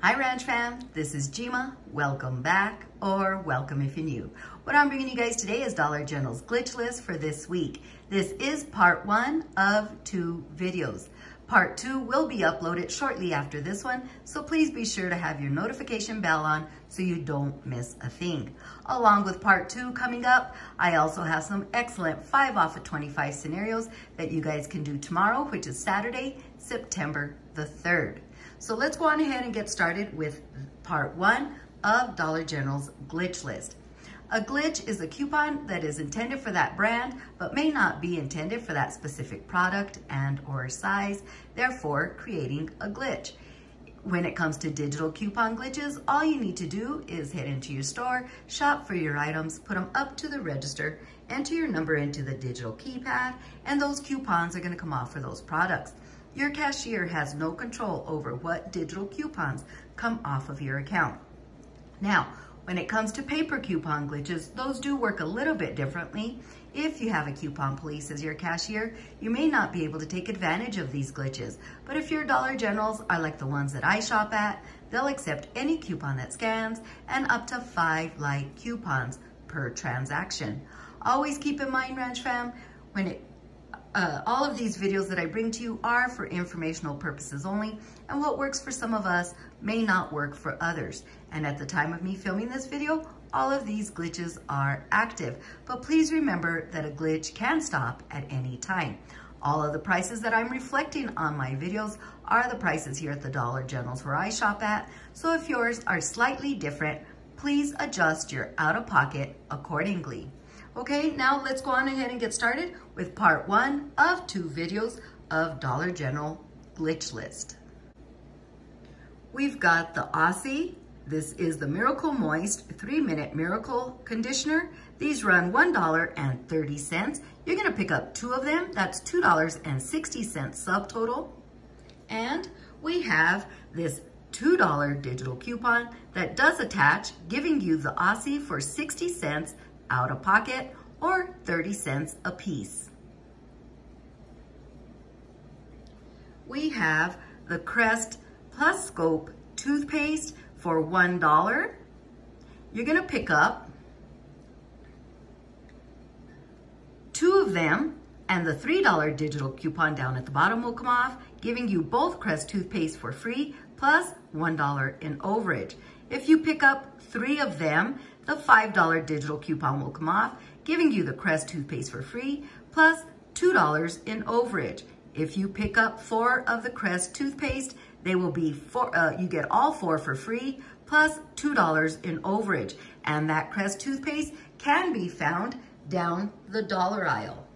Hi Ranch fam, this is Jima. Welcome back or welcome if you're new. What I'm bringing you guys today is Dollar General's glitch list for this week. This is part one of two videos. Part two will be uploaded shortly after this one, so please be sure to have your notification bell on so you don't miss a thing. Along with part two coming up, I also have some excellent 5 off of 25 scenarios that you guys can do tomorrow, which is Saturday, September the 3rd. So let's go on ahead and get started with part one of Dollar General's glitch list. A glitch is a coupon that is intended for that brand, but may not be intended for that specific product and or size, therefore creating a glitch. When it comes to digital coupon glitches, all you need to do is head into your store, shop for your items, put them up to the register, enter your number into the digital keypad, and those coupons are gonna come off for those products. Your cashier has no control over what digital coupons come off of your account. Now, when it comes to paper coupon glitches, those do work a little bit differently. If you have a coupon police as your cashier, you may not be able to take advantage of these glitches. But if your Dollar Generals are like the ones that I shop at, they'll accept any coupon that scans and up to five light coupons per transaction. Always keep in mind, Ranch Fam, when it uh, all of these videos that I bring to you are for informational purposes only, and what works for some of us may not work for others. And at the time of me filming this video, all of these glitches are active. But please remember that a glitch can stop at any time. All of the prices that I'm reflecting on my videos are the prices here at the Dollar Generals where I shop at. So if yours are slightly different, please adjust your out-of-pocket accordingly. Okay, now let's go on ahead and get started with part one of two videos of Dollar General glitch list. We've got the Aussie. This is the Miracle Moist 3-Minute Miracle Conditioner. These run $1.30. You're gonna pick up two of them. That's $2.60 subtotal. And we have this $2 digital coupon that does attach, giving you the Aussie for 60 cents out of pocket or 30 cents a piece. We have the Crest Plus Scope toothpaste for $1. You're gonna pick up two of them and the $3 digital coupon down at the bottom will come off, giving you both Crest toothpaste for free plus 1 in overage. If you pick up three of them, the $5 digital coupon will come off, giving you the Crest toothpaste for free, plus $2 in overage. If you pick up four of the Crest toothpaste, they will be four, uh, you get all four for free, plus $2 in overage. And that Crest toothpaste can be found down the dollar aisle.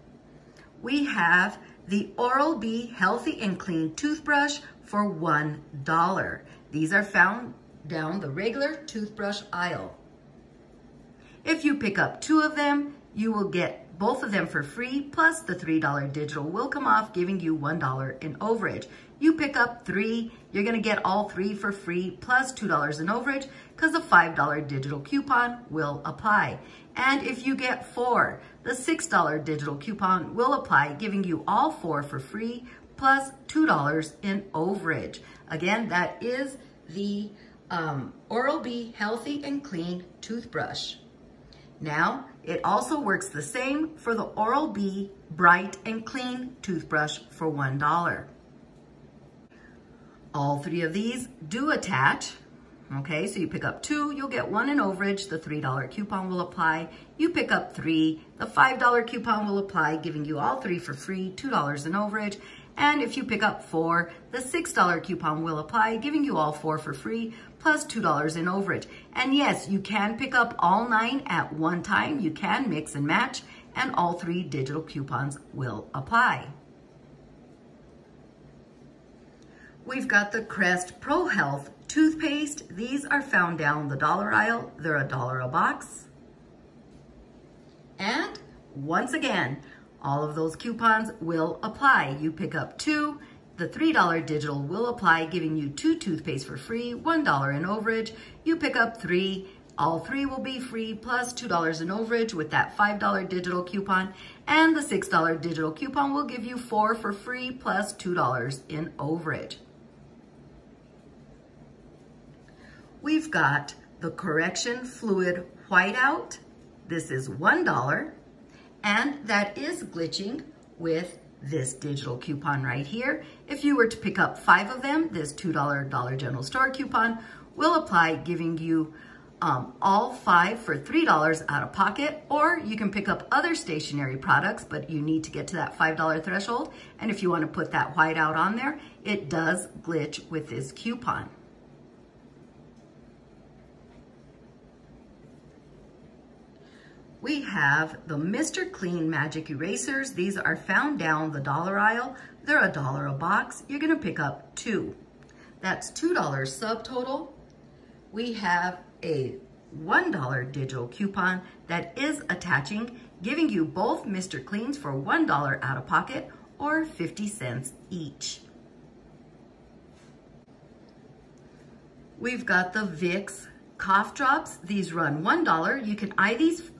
We have the Oral-B Healthy and Clean Toothbrush for $1. These are found down the regular toothbrush aisle. If you pick up two of them, you will get both of them for free, plus the $3 digital will come off, giving you $1 in overage. You pick up three, you're gonna get all three for free, plus $2 in overage, because the $5 digital coupon will apply. And if you get four, the $6 digital coupon will apply, giving you all four for free, plus $2 in overage. Again, that is the um, Oral-B Healthy and Clean Toothbrush. Now, it also works the same for the Oral-B Bright and Clean toothbrush for $1. All three of these do attach. Okay, so you pick up two, you'll get one in overage. The $3 coupon will apply. You pick up three, the $5 coupon will apply, giving you all three for free, $2 in overage. And if you pick up four, the $6 coupon will apply, giving you all four for free, plus $2 in overage. And yes, you can pick up all nine at one time. You can mix and match, and all three digital coupons will apply. We've got the Crest Pro Health toothpaste. These are found down the dollar aisle. They're a dollar a box. And once again, all of those coupons will apply. You pick up two, the $3 digital will apply, giving you two toothpaste for free, $1 in overage. You pick up three, all three will be free, plus $2 in overage with that $5 digital coupon. And the $6 digital coupon will give you four for free, plus $2 in overage. we've got the Correction Fluid Whiteout. This is $1, and that is glitching with this digital coupon right here. If you were to pick up five of them, this $2 Dollar General Store coupon will apply, giving you um, all five for $3 out of pocket, or you can pick up other stationery products, but you need to get to that $5 threshold. And if you wanna put that white out on there, it does glitch with this coupon. We have the Mr. Clean Magic Erasers. These are found down the dollar aisle. They're a dollar a box. You're gonna pick up two. That's $2 subtotal. We have a $1 digital coupon that is attaching, giving you both Mr. Cleans for $1 out of pocket or 50 cents each. We've got the Vicks cough drops. These run $1. You can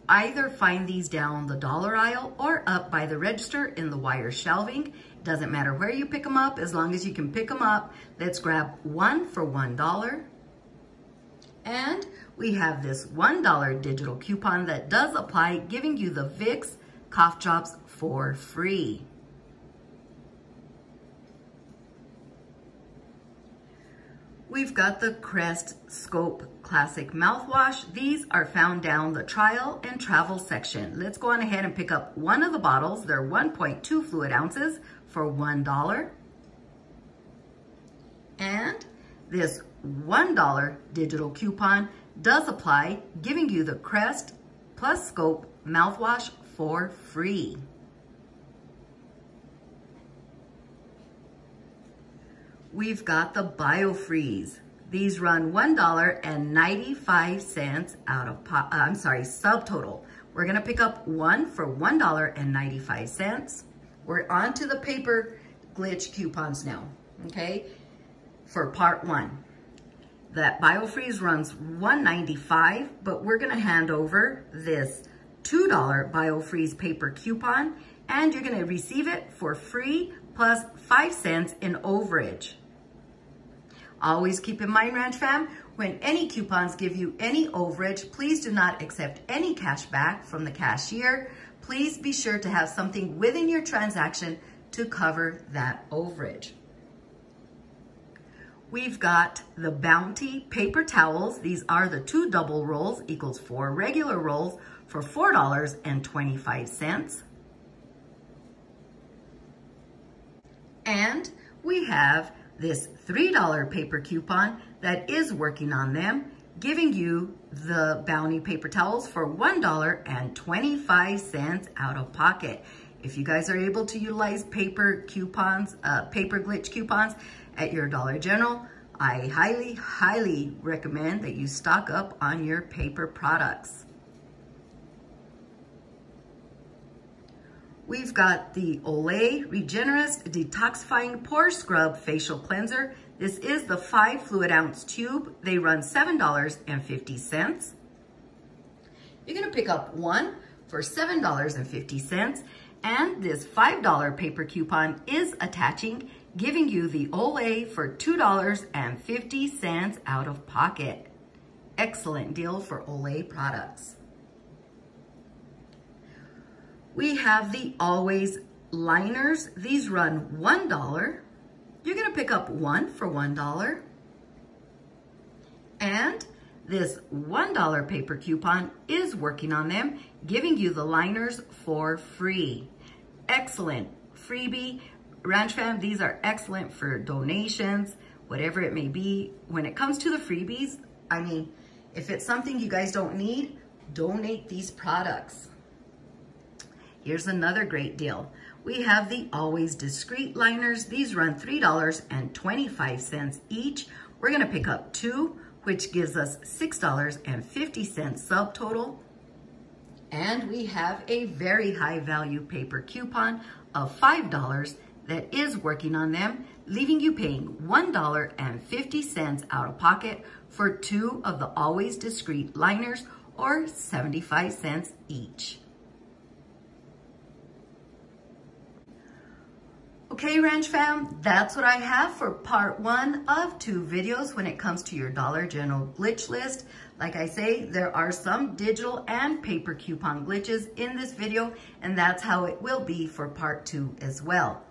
either find these down the dollar aisle or up by the register in the wire shelving. It doesn't matter where you pick them up, as long as you can pick them up. Let's grab one for $1. And we have this $1 digital coupon that does apply, giving you the Vicks cough drops for free. We've got the Crest Scope Classic Mouthwash. These are found down the trial and travel section. Let's go on ahead and pick up one of the bottles. They're 1.2 fluid ounces for $1. And this $1 digital coupon does apply, giving you the Crest Plus Scope mouthwash for free. We've got the BioFreeze. These run $1.95 out of, uh, I'm sorry, subtotal. We're gonna pick up one for $1.95. We're on to the paper glitch coupons now, okay? For part one. That BioFreeze runs $1.95, but we're gonna hand over this $2 BioFreeze paper coupon, and you're gonna receive it for free plus five cents in overage. Always keep in mind, Ranch Fam, when any coupons give you any overage, please do not accept any cash back from the cashier. Please be sure to have something within your transaction to cover that overage. We've got the Bounty paper towels. These are the two double rolls equals four regular rolls for $4.25. And we have this $3 paper coupon that is working on them, giving you the Bounty paper towels for $1.25 out of pocket. If you guys are able to utilize paper coupons, uh, paper glitch coupons at your Dollar General, I highly, highly recommend that you stock up on your paper products. We've got the Olay Regenerist Detoxifying Pore Scrub Facial Cleanser. This is the five fluid ounce tube. They run $7.50. You're gonna pick up one for $7.50 and this $5 paper coupon is attaching, giving you the Olay for $2.50 out of pocket. Excellent deal for Olay products. We have the Always liners. These run $1. You're gonna pick up one for $1. And this $1 paper coupon is working on them, giving you the liners for free. Excellent freebie. Ranch fam, these are excellent for donations, whatever it may be. When it comes to the freebies, I mean, if it's something you guys don't need, donate these products. Here's another great deal. We have the Always Discreet liners. These run $3.25 each. We're gonna pick up two, which gives us $6.50 subtotal. And we have a very high value paper coupon of $5 that is working on them, leaving you paying $1.50 out of pocket for two of the Always Discreet liners or 75 cents each. Okay, Ranch fam, that's what I have for part one of two videos when it comes to your Dollar General glitch list. Like I say, there are some digital and paper coupon glitches in this video, and that's how it will be for part two as well.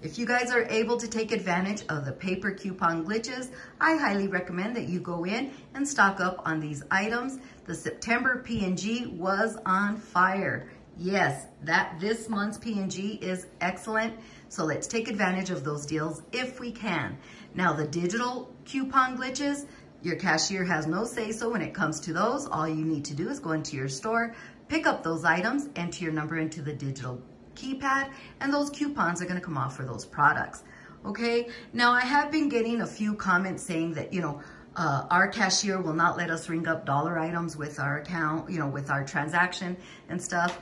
If you guys are able to take advantage of the paper coupon glitches, I highly recommend that you go in and stock up on these items. The September P&G was on fire. Yes, that this month's P&G is excellent. So let's take advantage of those deals if we can. Now the digital coupon glitches, your cashier has no say so when it comes to those. All you need to do is go into your store, pick up those items, enter your number into the digital keypad, and those coupons are gonna come off for those products. Okay, now I have been getting a few comments saying that, you know, uh, our cashier will not let us ring up dollar items with our account, you know, with our transaction and stuff.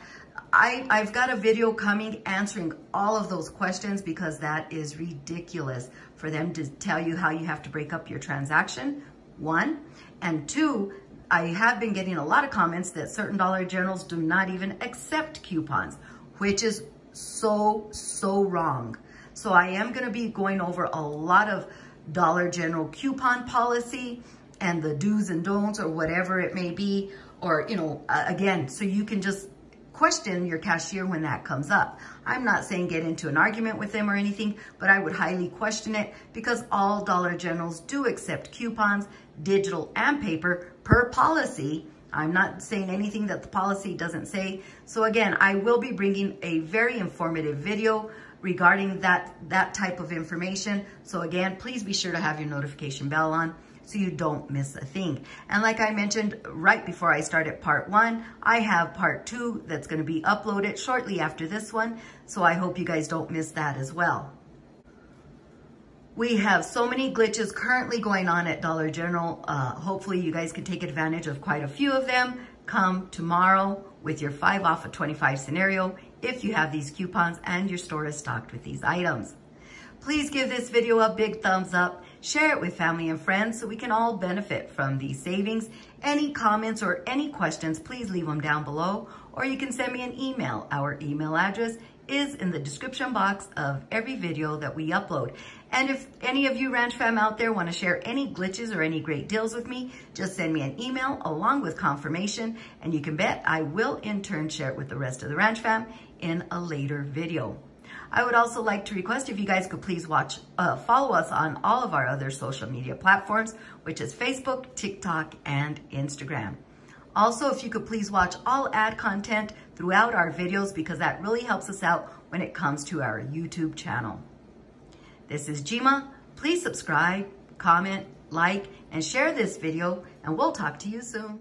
I, I've got a video coming answering all of those questions because that is ridiculous for them to tell you how you have to break up your transaction, one. And two, I have been getting a lot of comments that certain Dollar Generals do not even accept coupons, which is so, so wrong. So I am gonna be going over a lot of Dollar General coupon policy and the do's and don'ts or whatever it may be, or, you know, again, so you can just question your cashier when that comes up. I'm not saying get into an argument with them or anything, but I would highly question it because all Dollar Generals do accept coupons, digital and paper, per policy. I'm not saying anything that the policy doesn't say. So again, I will be bringing a very informative video regarding that, that type of information. So again, please be sure to have your notification bell on so you don't miss a thing. And like I mentioned right before I started part one, I have part two that's gonna be uploaded shortly after this one. So I hope you guys don't miss that as well. We have so many glitches currently going on at Dollar General. Uh, hopefully you guys can take advantage of quite a few of them. Come tomorrow with your 5 off of 25 scenario if you have these coupons and your store is stocked with these items. Please give this video a big thumbs up Share it with family and friends so we can all benefit from these savings. Any comments or any questions, please leave them down below or you can send me an email. Our email address is in the description box of every video that we upload. And if any of you Ranch fam out there want to share any glitches or any great deals with me, just send me an email along with confirmation and you can bet I will in turn share it with the rest of the Ranch fam in a later video. I would also like to request if you guys could please watch, uh, follow us on all of our other social media platforms, which is Facebook, TikTok, and Instagram. Also, if you could please watch all ad content throughout our videos because that really helps us out when it comes to our YouTube channel. This is Jima. Please subscribe, comment, like, and share this video, and we'll talk to you soon.